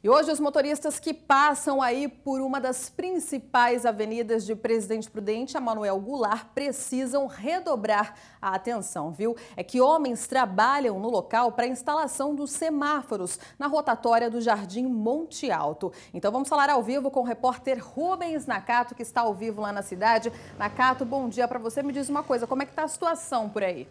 E hoje os motoristas que passam aí por uma das principais avenidas de Presidente Prudente, a Manuel Goulart, precisam redobrar a atenção, viu? É que homens trabalham no local para a instalação dos semáforos na rotatória do Jardim Monte Alto. Então vamos falar ao vivo com o repórter Rubens Nakato, que está ao vivo lá na cidade. Nakato, bom dia para você. Me diz uma coisa, como é que está a situação por aí?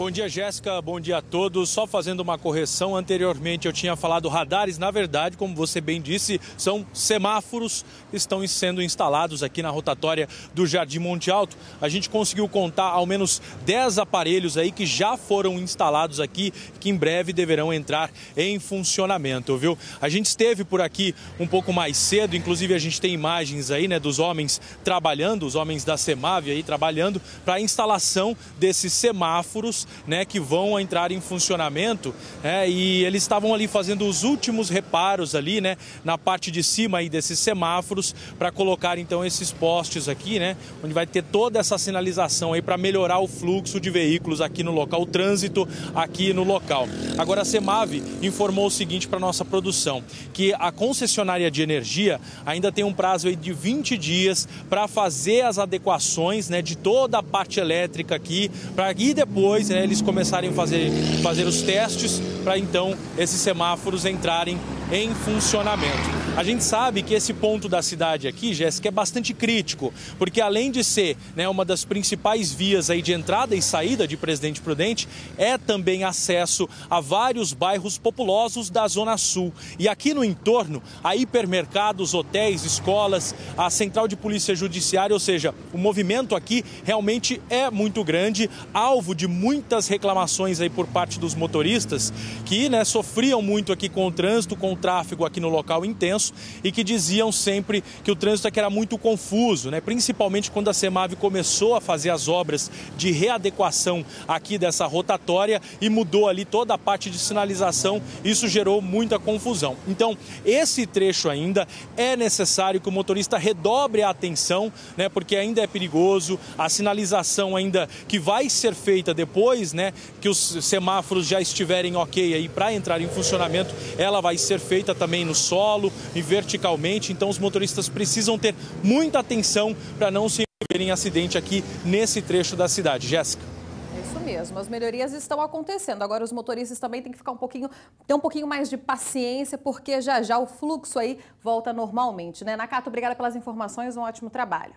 Bom dia, Jéssica. Bom dia a todos. Só fazendo uma correção, anteriormente eu tinha falado radares. Na verdade, como você bem disse, são semáforos que estão sendo instalados aqui na rotatória do Jardim Monte Alto. A gente conseguiu contar ao menos 10 aparelhos aí que já foram instalados aqui, que em breve deverão entrar em funcionamento, viu? A gente esteve por aqui um pouco mais cedo, inclusive a gente tem imagens aí, né, dos homens trabalhando, os homens da Semave aí trabalhando para a instalação desses semáforos né, que vão entrar em funcionamento né, e eles estavam ali fazendo os últimos reparos ali, né, na parte de cima aí desses semáforos para colocar então esses postes aqui, né, onde vai ter toda essa sinalização aí para melhorar o fluxo de veículos aqui no local, o trânsito aqui no local. Agora a Semave informou o seguinte para nossa produção, que a concessionária de energia ainda tem um prazo aí de 20 dias para fazer as adequações, né, de toda a parte elétrica aqui, para ir depois eles começarem a fazer, fazer os testes para então esses semáforos entrarem em funcionamento. A gente sabe que esse ponto da cidade aqui, Jéssica, é bastante crítico, porque além de ser né, uma das principais vias aí de entrada e saída de Presidente Prudente, é também acesso a vários bairros populosos da Zona Sul. E aqui no entorno, há hipermercados, hotéis, escolas, a central de polícia judiciária, ou seja, o movimento aqui realmente é muito grande, alvo de muitas reclamações aí por parte dos motoristas que né, sofriam muito aqui com o trânsito, com o tráfego aqui no local intenso e que diziam sempre que o trânsito aqui era muito confuso, né? principalmente quando a Semave começou a fazer as obras de readequação aqui dessa rotatória e mudou ali toda a parte de sinalização, isso gerou muita confusão. Então, esse trecho ainda é necessário que o motorista redobre a atenção, né? porque ainda é perigoso, a sinalização ainda que vai ser feita depois, né? que os semáforos já estiverem ok aí para entrar em funcionamento, ela vai ser feita também no solo e verticalmente, então os motoristas precisam ter muita atenção para não se envolver em acidente aqui nesse trecho da cidade. Jéssica. É isso mesmo, as melhorias estão acontecendo. Agora os motoristas também têm que ficar um pouquinho, ter um pouquinho mais de paciência, porque já já o fluxo aí volta normalmente, né? Nakato, obrigada pelas informações, um ótimo trabalho.